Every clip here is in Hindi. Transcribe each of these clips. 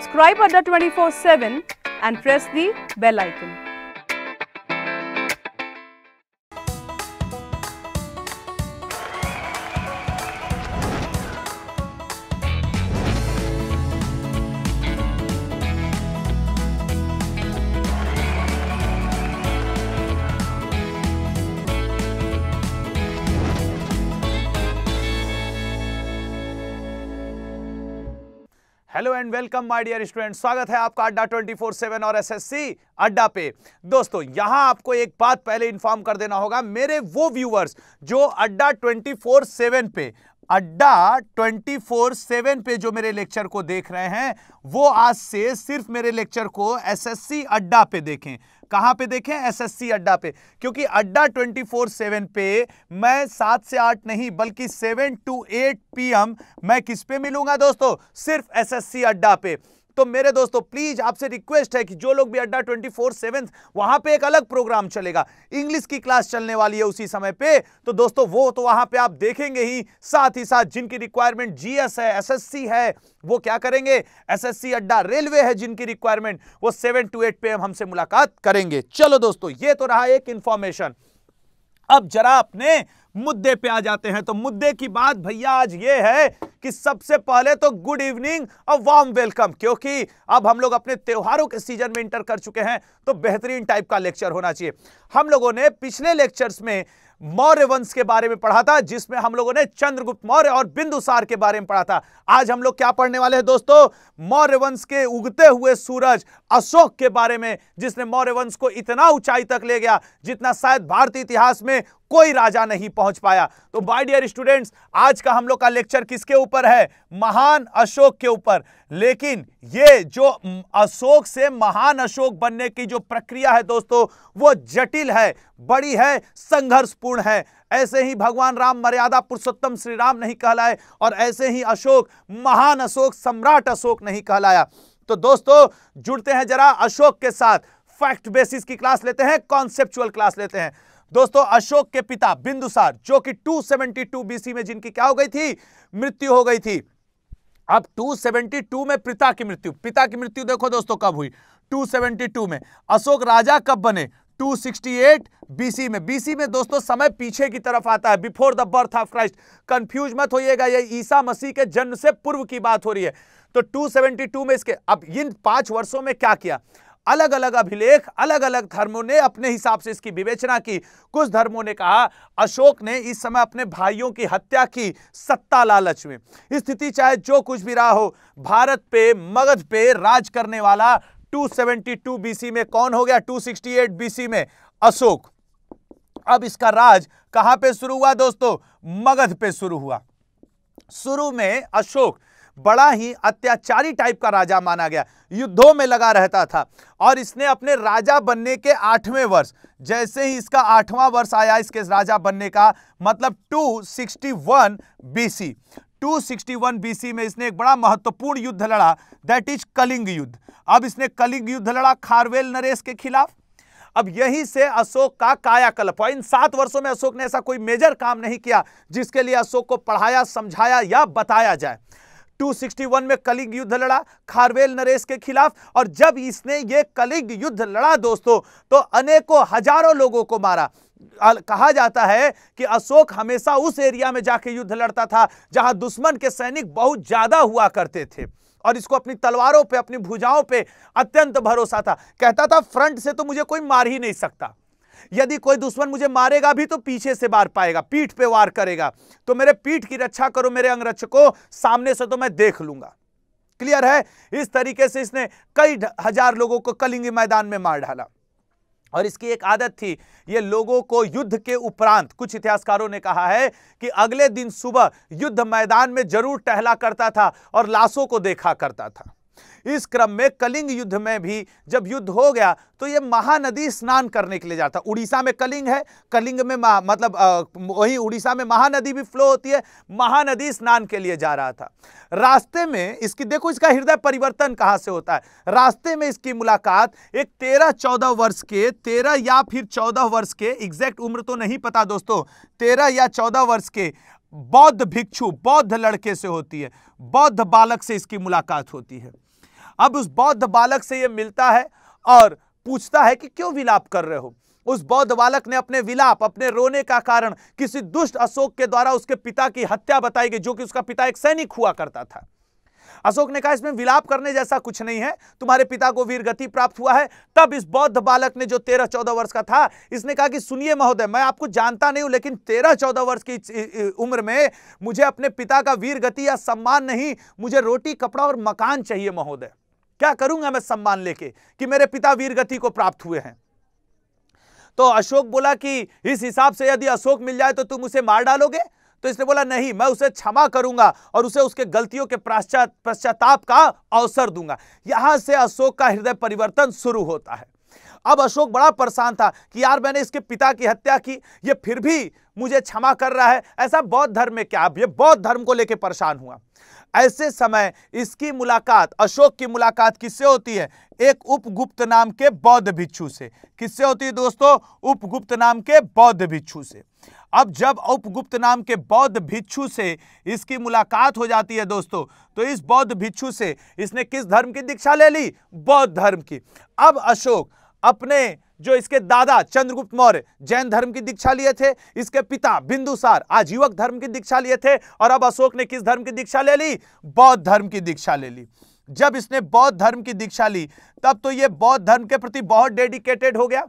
Subscribe Adda 24 7 and press the bell icon. And welcome my dear student स्वागत है आपका अड्डा 24 सेवन और एसएससी अड्डा पे। दोस्तों, यहाँ आपको एक बात पहले इन्फॉर्म कर देना होगा। मेरे वो व्यूवर्स जो अड्डा 24 सेवन पे अड्डा 24 सेवन पे जो मेरे लेक्चर को देख रहे हैं, वो आज से सिर्फ़ मेरे लेक्चर को एसएससी अड्डा पे देखें। कहाँ पे देखें? एसएससी अड्डा पे। क्योंकि अड्डा 24 सेवन पे मैं सात से आठ नहीं, बल्कि सेवन टू एट पीएम मैं किस पे मिलूँगा दोस्तों? सिर्फ़ एसएससी अड्डा पे। तो मेरे दोस्तों प्लीज़ आपसे रिक्वेस्ट है कि जो लोग भी अड्डा 24 सेवन वहाँ पे एक अलग प्रोग्राम चलेगा। इंग्लिश की क्लास चलने वाली है उसी समय पे। तो दोस्तों, वो तो वहाँ पे आप देखेंगे ही, साथ ही साथ जिनकी रिक्वायरमेंट जीएस है एसएससी है, वो क्या करेंगे? एसएससी अड्डा रेलवे है जिनकी रिक्वायरमेंट वो सेवन टू एट पे हमसे मुलाकात करेंगे। चलो दोस्तों, ये तो रहा एक इंफॉर्मेशन अब जरा अपने मुद्दे पे आ जाते हैं। तो मुद्दे की बात भैया आज ये है कि सबसे पहले तो गुड इवनिंग और वार्म वेलकम क्योंकि अब हम लोग अपने त्योहारों के सीज़न में इंटर कर चुके हैं तो बेहतरीन टाइप का लेक्चर होना चाहिए। हम लोगों ने पिछले लेक्चर्स में मौर्य वंश के बारे में पढ़ा था, जिसमें हम लोगों ने चंद्रगुप्त मौर्य और बिंदुसार के बारे में पढ़ा था। आज हम लोग क्या पढ़ने वाले हैं दोस्तों? मौर्य वंश के उगते हुए सूरज अशोक के बारे में, जिसने मौर्य वंश को इतना ऊंचाई तक ले गया, जितना शायद भारतीय इतिहास में कोई राजा नहीं पहुँच पाया। तो माय डियर स्टूडेंट्स आज का हम लोग का लेक्चर किसके ऊपर है? महान अशोक के ऊपर। लेकिन ये जो अशोक से महान अशोक बनने की जो प्रक्रिया है दोस्तों, वो जटिल है, बड़ी है, संघर्षपूर्ण है। ऐसे ही भगवान राम मर्यादा पुरुषोत्तम श्री राम नहीं कहलाए और ऐसे ही अशोक, महान अशोक, सम्राट अशोक नहीं कहलाया। तो दोस्तों, जुड़ते हैं जरा अशोक के साथ। फैक्ट बेसिस की क्लास लेते हैं कॉन्सेप्चुअल क्लास लेते हैं। दोस्तों, अशोक के पिता बिंदुसार, जो कि 272 बीसी में जिनकी क्या हो गई थी? मृत्यु हो गई थी। अब 272 में पिता की मृत्यु। पिता की मृत्यु देखो दोस्तों कब हुई? 272 में। अशोक राजा कब बने? 268 बीसी में। बीसी में दोस्तों समय पीछे की तरफ़ आता है। Before the birth of Christ confuse मत होइएगा, ये ईसा मसीह के जन्म से पूर्व की बात हो रही है। तो 272 में इसके अब इन पाँच वर्षों में क्या किया? अलग अलग अभिलेख अलग अलग धर्मों ने अपने हिसाब से इसकी विवेचना की। कुछ धर्मों ने कहा, अशोक ने इस समय अपने भाइयों की हत्या की सत्ता लालच में। स्थिति चाहे जो कुछ भी रहा हो, भारत पे मगध पे राज करने वाला 272 बीसी में कौन हो गया? 268 बीसी में अशोक। अब इसका राज कहाँ पे शुरू हुआ दोस्तों? मगध पे शुरू हुआ। शुरू में अशोक बड़ा ही अत्याचारी टाइप का राजा माना गया। युद्धों में लगा रहता था और इसने अपने राजा बनने के आठवें वर्ष, जैसे ही इसका आठवां वर्ष आया, इसके राजा बनने का मतलब 261 बीसी 261 बीसी में इसने एक बड़ा महत्वपूर्ण युद्ध लड़ा दैट इज़ कलिंग युद्ध। अब इसने कलिंग युद्ध लड़ा खारवेल नरेश के खिलाफ। अब यहीं से अशोक का कायाकल्प हुआ। इन सात वर्षों में अशोक ने ऐसा कोई मेजर काम नहीं किया जिसके लिए अशोक को पढ़ाया, समझाया या बताया जाए। 261 में कलिंग युद्ध लड़ा, खारवेल नरेश के खिलाफ, और जब इसने ये कलिंग युद्ध लड़ा दोस्तों तो अनेकों हज़ारों लोगों को मारा। कहा जाता है कि अशोक हमेशा उस एरिया में जाके युद्ध लड़ता था, जहाँ दुश्मन के सैनिक बहुत ज़्यादा हुआ करते थे, और इसको अपनी तलवारों पे, अपनी भुजाओं पे अत्यंत भरोसा था। कहता था, फ्रंट से तो मुझे कोई मार ही नहीं सकता। यदि कोई दुश्मन मुझे मारेगा भी तो पीछे से मार पाएगा, पीठ पे वार करेगा। तो मेरे पीठ की रक्षा करो मेरे अंगरक्षकों, सामने से तो मैं देख लूँगा। क्लियर है? इस तरीके से इसने कई हज़ार लोगों को कलिंगी मैदान में मार डाला। और इसकी एक आदत थी, ये लोगों को युद्ध के उपरांत, कुछ इतिहासकारों ने कहा है कि अगले दिन सुबह युद्ध मैदान में ज़रूर टहला करता था और लाशों को देखा करता था। इस क्रम में कलिंग युद्ध में भी जब युद्ध हो गया तो ये महानदी स्नान करने के लिए जाता उड़ीसा में कलिंग है, कलिंग में मतलब वही उड़ीसा में महानदी भी फ्लो होती है, महानदी स्नान के लिए जा रहा था। रास्ते में इसकी, देखो इसका हृदय परिवर्तन कहाँ से होता है? रास्ते में इसकी मुलाकात एक तेरह चौदह वर्ष के, तेरह या फिर चौदह वर्ष के एग्जैक्ट उम्र तो नहीं पता दोस्तों, तेरह या चौदह वर्ष के बौद्ध भिक्षु, बौद्ध लड़के से होती है, बौद्ध बालक से इसकी मुलाकात होती है। अब उस बौद्ध बालक से यह मिलता है और पूछता है कि क्यों विलाप कर रहे हो? उस बौद्ध बालक ने अपने विलाप, अपने रोने का कारण किसी दुष्ट अशोक के द्वारा उसके पिता की हत्या बताई गई, जो कि उसका पिता एक सैनिक हुआ करता था। अशोक ने कहा, इसमें विलाप करने जैसा कुछ नहीं है। तुम्हारे पिता को वीर गति प्राप्त हुआ है। तब इस बौद्ध बालक ने जो तेरह चौदह वर्ष का था, इसने कहा कि सुनिए महोदय, मैं आपको जानता नहीं हूँ, लेकिन तेरह चौदह वर्ष की उम्र में मुझे अपने पिता का वीर गति या सम्मान नहीं, मुझे रोटी, कपड़ा और मकान चाहिए महोदय। क्या करूँगा मैं सम्मान लेके कि मेरे पिता वीरगति को प्राप्त हुए हैं? तो अशोक बोला कि इस हिसाब से यदि अशोक मिल जाए तो तुम उसे मार डालोगे? तो इसने बोला, नहीं, मैं उसे क्षमा करूँगा और उसे उसके गलतियों के पश्चात पश्चाताप का अवसर दूँगा। यहाँ से अशोक का हृदय परिवर्तन शुरू होता है। अब अशोक बड़ा परेशान था कि यार मैंने इसके पिता की हत्या की, ये फिर भी मुझे क्षमा कर रहा है। ऐसा बौद्ध धर्म में क्या? अब ये बौद्ध धर्म को लेकर परेशान हुआ। ऐसे समय इसकी मुलाकात, अशोक की मुलाकात किससे होती है? एक उपगुप्त नाम के बौद्ध भिक्षु से। किससे होती है दोस्तों? उपगुप्त नाम के बौद्ध भिक्षु से। अब जब उपगुप्त नाम के बौद्ध भिक्षु से इसकी मुलाकात हो जाती है दोस्तों तो इस बौद्ध भिक्षु से इसने किस धर्म की दीक्षा ले ली? बौद्ध धर्म की। अब अशोक अपने जो इसके दादा चंद्रगुप्त मौर्य जैन धर्म की दीक्षा लिए थे, इसके पिता बिंदुसार आजीवक धर्म की दीक्षा लिए थे और अब अशोक ने किस धर्म की दीक्षा ले ली? बौद्ध धर्म की दीक्षा ले ली। जब इसने बौद्ध धर्म की दीक्षा ली, तब तो ये बौद्ध धर्म के प्रति बहुत डेडिकेटेड हो गया।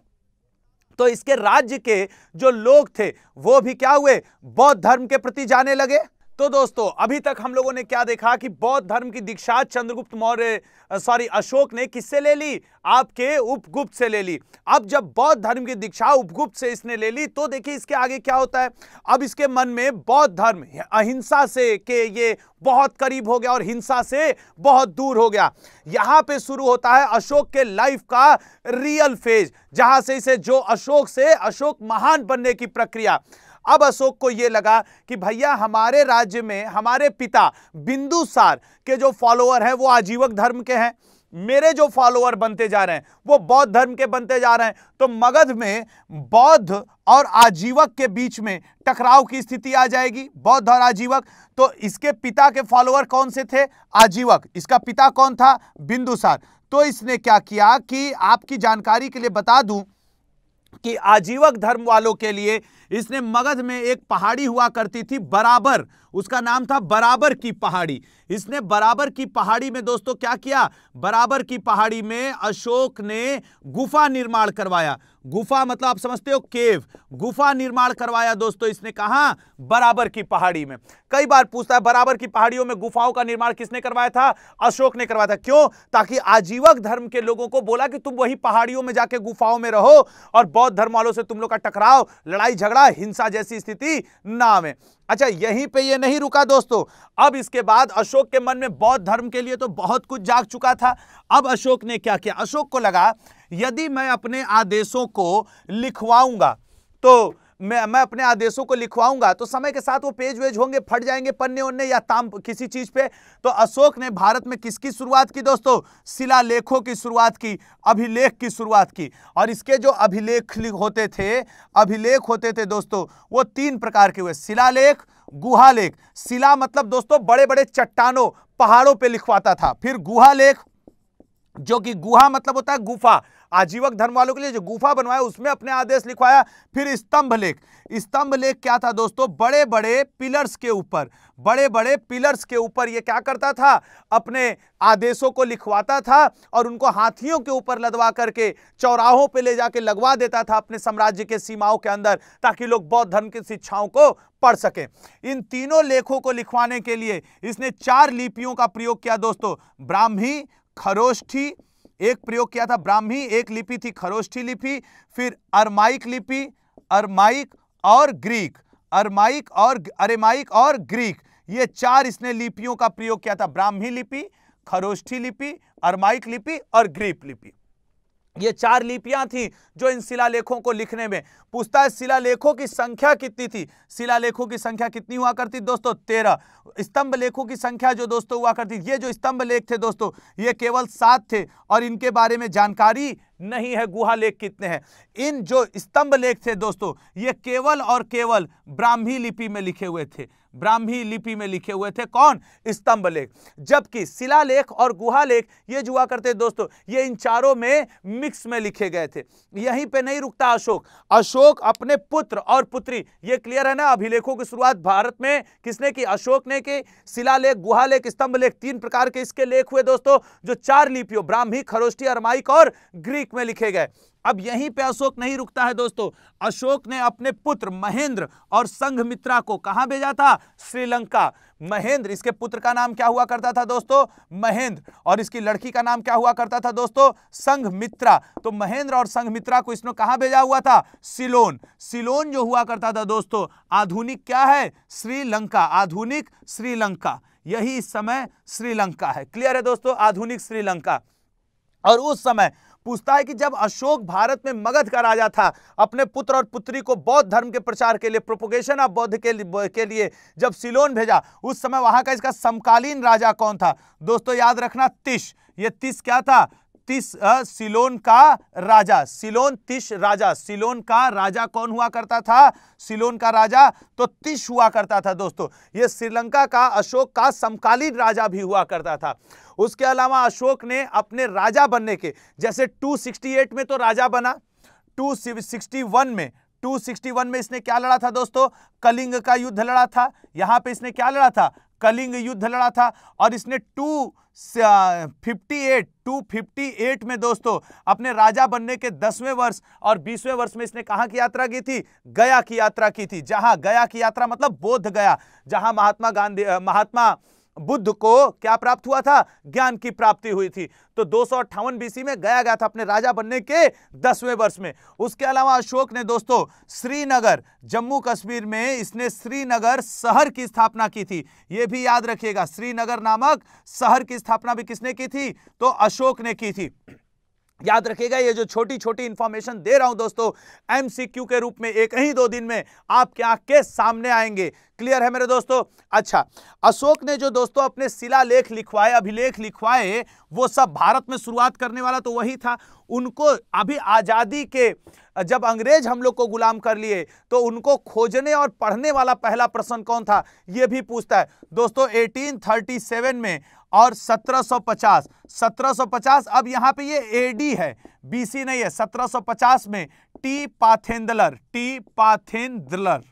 तो इसके राज्य के जो लोग थे, वो भी क्या हुए? बौद्ध धर्म के प्रति जाने लगे। तो दोस्तों, अभी तक हम लोगों ने क्या देखा कि बौद्ध धर्म की दीक्षा चंद्रगुप्त मौर्य सॉरी, अशोक ने किससे ले ली? आपके उपगुप्त से ले ली। अब जब बौद्ध धर्म की दीक्षा उपगुप्त से इसने ले ली तो देखिए इसके आगे क्या होता है। अब इसके मन में बौद्ध धर्म, अहिंसा से के ये बहुत करीब हो गया और हिंसा से बहुत दूर हो गया। यहाँ पे शुरू होता है अशोक के लाइफ का रियल फ़ेज़ जहाँ से इसे जो अशोक से अशोक महान बनने की प्रक्रिया। अब अशोक को यह लगा कि भैया, हमारे राज्य में, हमारे पिता बिंदुसार के जो फॉलोअर हैं, वो आजीवक धर्म के हैं। मेरे जो फॉलोअर बनते जा रहे हैं, वो बौद्ध धर्म के बनते जा रहे हैं। तो मगध में बौद्ध और आजीवक के बीच में टकराव की स्थिति आ जाएगी, बौद्ध और आजीवक। तो इसके पिता के फॉलोअर कौन से थे? आजीवक। इसका पिता कौन था? बिंदुसार। तो इसने क्या किया कि आपकी जानकारी के लिए बता दूँ कि आजीवक धर्म वालों के लिए इसने मगध में एक पहाड़ी हुआ करती थी, बराबर। उसका नाम था बराबर की पहाड़ी। इसने बराबर की पहाड़ी में, दोस्तों, क्या किया? बराबर की पहाड़ी में अशोक ने गुफा निर्माण करवाया। गुफा मतलब आप समझते हो केव, गुफा निर्माण करवाया दोस्तों, इसने कहा बराबर की पहाड़ी में। कई बार पूछता है, बराबर की पहाड़ियों में गुफाओं का निर्माण किसने करवाया था? अशोक ने करवाया था। क्यों? ताकि आजीवक धर्म के लोगों को बोला कि तुम वही पहाड़ियों में जाके गुफाओं में रहो और बौद्ध धर्म वालों से तुम लोग का टकराव, लड़ाई झगड़ा, हिंसा जैसी स्थिति ना आवे। अच्छा यहीं पे ये नहीं रुका दोस्तों। अब इसके बाद अशोक के मन में बौद्ध धर्म के लिए तो बहुत कुछ जाग चुका था। अब अशोक ने क्या किया? अशोक को लगा, यदि मैं अपने आदेशों को लिखवाऊँगा तो मैं मैं अपने आदेशों को लिखवाऊँगा तो समय के साथ वो पेज वेज होंगे, फट जाएँगे पन्ने उन्ने या ताम किसी चीज़ पे। तो अशोक ने भारत में किसकी शुरुआत की दोस्तों? शिलालेखों की शुरुआत की, अभिलेख की शुरुआत की। और इसके जो अभिलेख होते थे, अभिलेख होते थे दोस्तों, वो तीन प्रकार के हुए। शिलालेख, गुहालेख। शिला मतलब दोस्तों बड़े बड़े चट्टानों, पहाड़ों पर लिखवाता था। फिर गुहालेख, जो कि गुहा मतलब होता है गुफा। आजीवक धर्म वालों के लिए जो गुफा बनवाया, उसमें अपने आदेश लिखवाया। फिर स्तंभ लेख। स्तंभ लेख क्या था दोस्तों? बड़े बड़े पिलर्स के ऊपर। बड़े बड़े पिलर्स के ऊपर ये क्या करता था? अपने आदेशों को लिखवाता था और उनको हाथियों के ऊपर लदवा करके, चौराहों पे ले जाके लगवा देता था अपने साम्राज्य के सीमाओं के अंदर, ताकि लोग बौद्ध धर्म की शिक्षाओं को पढ़ सकें। इन तीनों लेखों को लिखवाने के लिए इसने चार लिपियों का प्रयोग किया दोस्तों। ब्राह्मी, खरोष्ठी एक प्रयोग किया था, ब्राह्मी, एक लिपि थी, खरोष्ठी लिपि, फिर अरमाइक लिपि, अरमाइक और ग्रीक, अरमाइक और अरेमाइक और ग्रीक, ये चार इसने लिपियों का प्रयोग किया था, ब्राह्मी लिपि, खरोष्ठी लिपि, अरमाइक लिपि और ग्रीक लिपि। ये चार लिपियाँ थी जो इन शिलालेखों को लिखने में। पूछता है, शिलालेखों की संख्या कितनी थी? शिलालेखों की संख्या कितनी हुआ करती? दोस्तों, तेरह। स्तंभ लेखों की संख्या जो दोस्तों हुआ करती? ये जो स्तंभ लेख थे दोस्तों, ये केवल सात थे और इनके बारे में जानकारी नहीं है, गुहा लेख कितने हैं? इन जो स्तंभ लेख थे दोस्तों, ये केवल और केवल ब्राह्मी लिपि में लिखे हुए थे। ब्राह्मी लिपि में लिखे हुए थे कौन? स्तंभ लेख। जबकि शिलालेख और गुहा लेख, ये जुआ करते दोस्तों, ये इन चारों में मिक्स में लिखे गए थे। यहीं पे नहीं रुकता अशोक। अशोक अपने पुत्र और पुत्री, ये क्लियर है ना? अभिलेखों की शुरुआत भारत में किसने की? अशोक ने की। शिलालेख गुहालेख स्तंभ लेख, तीन प्रकार के इसके लेख हुए दोस्तों, जो चार लिपियों, ब्राह्मी खरोष्टी अरमाइक और ग्रीक में लिखे गए। अब यहीं पे अशोक नहीं रुकता है दोस्तों। अशोक ने अपने पुत्र महेंद्र और संघमित्रा को कहाँ भेजा था? श्रीलंका। महेंद्र, इसके पुत्र का नाम क्या हुआ करता था दोस्तों? महेंद्र। और इसकी लड़की का नाम क्या हुआ करता था दोस्तों? संघमित्रा तो महेंद्र और संघमित्रा को इसने कहाँ भेजा हुआ था? सिलोन। सिलोन जो हुआ करता था दोस्तों, आधुनिक क्या है? श्रीलंका। आधुनिक श्रीलंका। यही इस समय श्रीलंका है। क्लियर है दोस्तों? आधुनिक श्रीलंका। और उस समय पूछता है कि जब अशोक भारत में मगध का राजा था, अपने पुत्र और पुत्री को बौद्ध धर्म के प्रचार के लिए प्रोपोगेशन ऑफ़ बौद्ध के के लिए जब सिलोन भेजा, उस समय वहाँ का इसका समकालीन राजा कौन था? दोस्तों, याद रखना, तिश। ये तिश क्या था? तिस सिलोन का राजा, सिलोन तिश राजा, सिलोन का राजा कौन हुआ करता था? सिलोन का राजा तो तिश हुआ करता था दोस्तों। ये श्रीलंका का अशोक का समकालीन राजा भी हुआ करता था। उसके अलावा अशोक ने अपने राजा बनने के, जैसे 268 में तो राजा बना 261 में 261 में इसने क्या लड़ा था दोस्तों? कलिंग का युद्ध लड़ा था। यहाँ पे इसने क्या लड़ा था? कलिंग युद्ध लड़ा था और इसने two fifty eight two fifty eight में दोस्तों, अपने राजा बनने के दसवें वर्ष और बीसवें वर्ष में इसने कहाँ की यात्रा की थी? गया की यात्रा की थी। जहाँ गया की यात्रा मतलब बोध गया, जहाँ महात्मा गांधी महात्मा बुद्ध को क्या प्राप्त हुआ था? ज्ञान की प्राप्ति हुई थी। तो दो सौ बीसी में गया गया था अपने राजा बनने के दसवें वर्ष में। उसके अलावा अशोक ने दोस्तों, श्रीनगर, जम्मू कश्मीर में इसने श्रीनगर शहर की स्थापना की थी। यह भी याद रखिएगा, श्रीनगर नामक शहर की स्थापना भी किसने की थी? तो अशोक ने की थी। याद रखिएगा, ये जो छोटी छोटी इंफॉर्मेशन दे रहा हूँ दोस्तों एमसीक्यू के रूप में एक ही दो दिन में आपके आँख के सामने आएँगे। क्लियर है मेरे दोस्तों? अच्छा अशोक ने जो दोस्तों अपने शिलालेख लिखवाए, अभिलेख लिखवाए, वो सब भारत में शुरुआत करने वाला तो वही था। उनको अभी आज़ादी के, जब अंग्रेज़ हम लोग को गुलाम कर लिए तो उनको खोजने और पढ़ने वाला पहला प्रश्न कौन था? ये भी पूछता है। दोस्तों 1837 में और 1750 1750 अब यहाँ पे ये एडी है। बीसी नहीं है। 1750 में टी पाथेंदलर टी पाथेंदलर।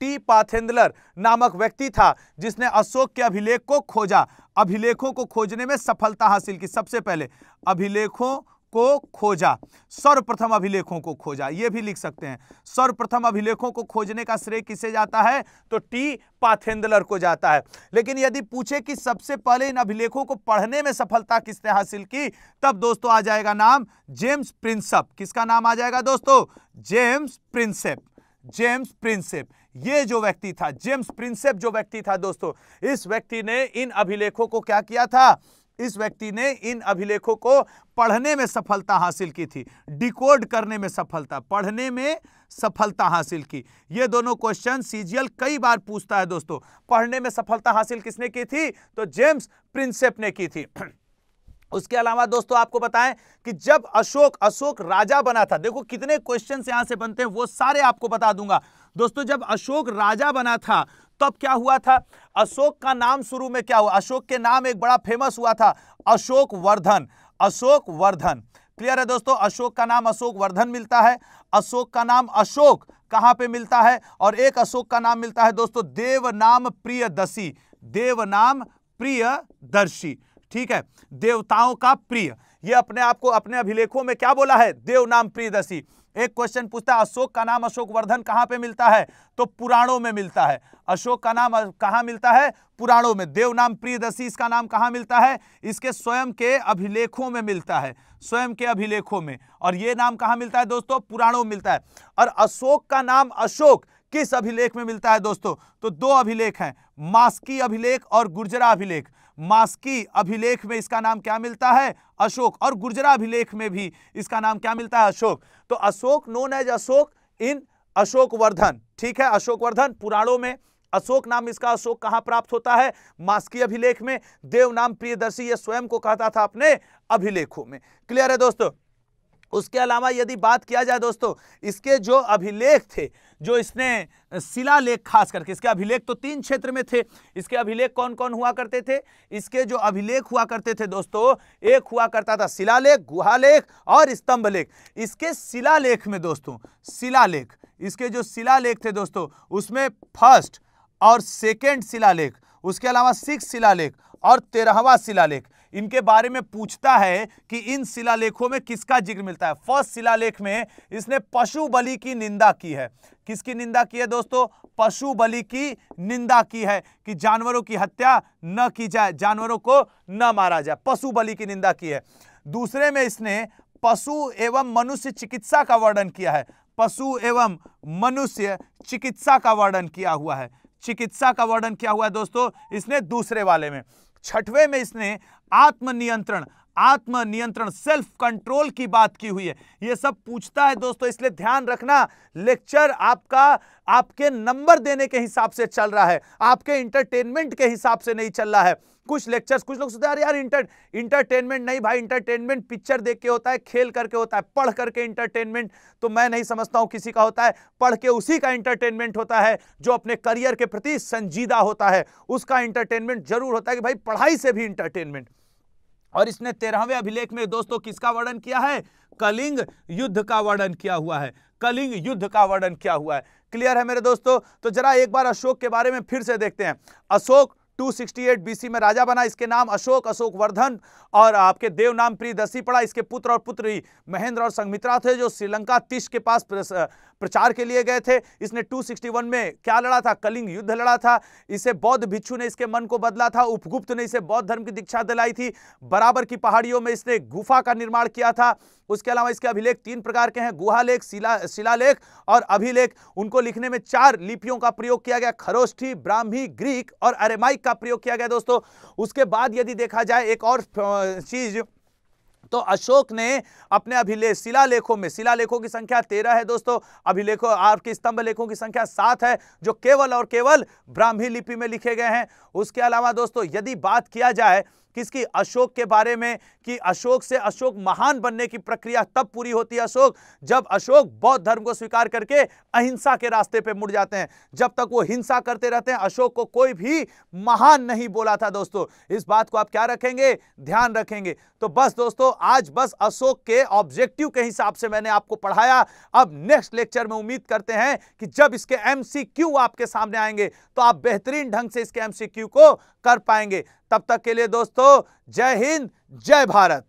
टी पाथेंदलर नामक व्यक्ति था जिसने अशोक के अभिलेख को खोजा। अभिलेखों को खोजने में सफलता हासिल की। सबसे पहले अभिलेखों को खोजा, सर्वप्रथम अभिलेखों को खोजा यह भी लिख सकते हैं। सर्वप्रथम अभिलेखों को खोजने का श्रेय किसे जाता है? तो टी. पाथेंदलर को जाता है। लेकिन यदि पूछे कि सबसे पहले इन अभिलेखों को पढ़ने में सफलता किसने हासिल की, तब दोस्तों आ जाएगा नाम जेम्स प्रिंसप। किसका नाम आ जाएगा दोस्तों? James Prinsep. James Prinsep. ये जो व्यक्ति था, जेम्स प्रिंसेप जो व्यक्ति था दोस्तों, इस व्यक्ति ने इन अभिलेखों को क्या किया था? इस व्यक्ति ने इन अभिलेखों को पढ़ने में सफलता हासिल की थी, डिकोड करने में सफलता, पढ़ने में सफलता हासिल की। ये दोनों क्वेश्चन सीजीएल कई बार पूछता है दोस्तों, पढ़ने में सफलता हासिल किसने की थी? तो जेम्स प्रिंसेप ने की थी। उसके अलावा दोस्तों आपको बताएँ कि जब अशोक अशोक राजा बना था, देखो कितने क्वेश्चन यहाँ से बनते हैं, वो सारे आपको बता दूँगा। दोस्तों जब अशोक राजा बना था तब क्या हुआ था? अशोक का नाम शुरू में क्या हुआ? अशोक के नाम एक बड़ा फ़ेमस हुआ था, अशोक वर्धन अशोक वर्धन। क्लियर है दोस्तों? अशोक का नाम अशोक वर्धन मिलता है। अशोक का नाम अशोक कहाँ पे मिलता है? और एक अशोक का नाम मिलता है दोस्तों देव नाम प्रिय दसी देव नाम प्रिय दर्शी ठीक है? देवताओं का प्रिय। ये अपने आप को, अपने अभिलेखों में क्या बोला है? देव नाम प्रियदसी एक क्वेश्चन पूछता है, अशोक का नाम अशोक वर्धन कहाँ पे मिलता है? तो पुराणों में मिलता है। अशोक का नाम कहाँ मिलता है? पुराणों में। देव नाम प्रियदसी इसका नाम कहाँ मिलता है? इसके स्वयं के अभिलेखों में मिलता है। स्वयं के अभिलेखों में। और ये नाम कहाँ मिलता है दोस्तों? पुराणों में मिलता है। और अशोक का नाम अशोक किस अभिलेख में मिलता है दोस्तों? तो दो अभिलेख हैं। मास्की अभिलेख और गुर्जरा अभिलेख। मास्की अभिलेख में इसका नाम क्या मिलता है? अशोक। और गुर्जरा अभिलेख में भी इसका नाम क्या मिलता है? अशोक। तो अशोक नोन एज अशोक इन अशोकवर्धन। ठीक है? अशोकवर्धन, पुराणों में अशोक नाम इसका अशोक कहाँ प्राप्त होता है? मास्की अभिलेख में। देव नाम प्रियदर्शी यह स्वयं को कहता था अपने अभिलेखों में। क्लियर है दोस्तों? उसके अलावा यदि बात किया जाए दोस्तों, इसके जो अभिलेख थे, जो इसने शिलालेख खास करके, इसके अभिलेख तो तीन क्षेत्र में थे, इसके अभिलेख कौन कौन हुआ करते थे? इसके जो अभिलेख हुआ करते थे दोस्तों, एक हुआ करता था शिलालेख, गुहालेख और स्तंभ लेख इसके शिलालेख में दोस्तों, शिलालेख, इसके जो शिलालेख थे दोस्तों, उसमें फ़र्स्ट और सेकेंड शिलालेख, उसके अलावा सिक्स शिलालेख और तेरहवा शिलालेख। इनके बारे में पूछता है कि इन शिलालेखों में किसका ज़िक्र मिलता है। फ़र्स्ट शिलालेख में इसने पशु बलि की निंदा की है। किसकी निंदा की है दोस्तों? पशु बलि की निंदा की है कि जानवरों की हत्या न की जाए, जानवरों को न मारा जाए। पशु बलि की निंदा की है। दूसरे में इसने पशु एवं मनुष्य चिकित्सा का वर्णन किया है। पशु एवं मनुष्य चिकित्सा का वर्णन किया हुआ है। चिकित्सा का वर्णन किया हुआ है दोस्तों, इसने दूसरे वाले में। छठवें में इसने आत्मनियंत्रण आत्मनियंत्रण सेल्फ कंट्रोल की बात की हुई है। ये सब पूछता है दोस्तों, इसलिए ध्यान रखना लेक्चर आपका, आपके नंबर देने के हिसाब से चल रहा है, आपके इंटरटेनमेंट के हिसाब से नहीं चल रहा है। कुछ लेक्चर्स कुछ लोग सोचते हैं यार इंटर इंटरटेनमेंट नहीं भाई इंटरटेनमेंट पिक्चर देख के होता है, खेल करके होता है, पढ़ करके इंटरटेनमेंट तो मैं नहीं समझता हूँ किसी का होता है, पढ़ के उसी का इंटरटेनमेंट होता है, जो अपने करियर के प्रति संजीदा होता है। उसका इंटरटेनमेंट ज़रूर होता है कि भाई पढ़ाई से भी इंटरटेनमेंट और इसने तेरहवें अभिलेख में, दोस्तों, किसका वर्णन किया है? कलिंग युद्ध का वर्णन किया हुआ है। कलिंग युद्ध का वर्णन किया हुआ है। क्लियर है मेरे दोस्तों? तो जरा एक बार अशोक के बारे में फिर से देखते हैं। अशोक 268 बीसी में राजा बना, इसके नाम अशोक अशोक वर्धन, और आपके देव नाम प्रियदर्शी पड़ा, इसके पुत्र और पुत्री महेंद्र और संगमित्रा थे, जो श्रीलंका तिश के पास प्रचार के लिए गए थे। इसने 261 में क्या लड़ा था? कलिंग युद्ध लड़ा था। इसे बौद्ध भिक्षु ने इसके मन को बदला था। उपगुप्त ने इसे बौद्ध धर्म की दीक्षा दिलाई थी। बराबर की पहाड़ियों में इसने गुफा का निर्माण किया था। उसके अलावा इसके अभिलेख तीन प्रकार के हैं। गुहालेख शिला, शिलालेख और अभिलेख। उनको लिखने में चार लिपियों का प्रयोग किया गया। खरोष्ठी, ब्राह्मी, ग्रीक और अरेमाइक का प्रयोग किया गया, दोस्तों। उसके बाद यदि देखा जाए, एक और चीज़ तो अशोक ने अपने अभिलेख शिलालेखों में, शिलालेखों की संख्या तेरह है दोस्तों, अभिलेखों, आपके स्तंभ लेखों की संख्या सात है, जो केवल और केवल ब्राह्मी लिपि में लिखे गए हैं। उसके अलावा दोस्तों, यदि बात किया जाए किसकी? अशोक के बारे में कि अशोक से अशोक महान बनने की प्रक्रिया तब पूरी होती है अशोक, जब अशोक बौद्ध धर्म को स्वीकार करके अहिंसा के रास्ते पे मुड़ जाते हैं। जब तक वो हिंसा करते रहते हैं, अशोक को कोई भी महान नहीं बोला था दोस्तों। इस बात को आप क्या रखेंगे? ध्यान रखेंगे। तो बस दोस्तों, आज बस अशोक के ऑब्जेक्टिव के हिसाब से मैंने आपको पढ़ाया। अब नेक्स्ट लेक्चर में उम्मीद करते हैं कि जब इसके एमसीक्यू आपके सामने आएँगे तो आप बेहतरीन ढंग से इसके एमसीक्यू को कर पाएँगे। तब तक के लिए दोस्तों जय हिंद जय भारत।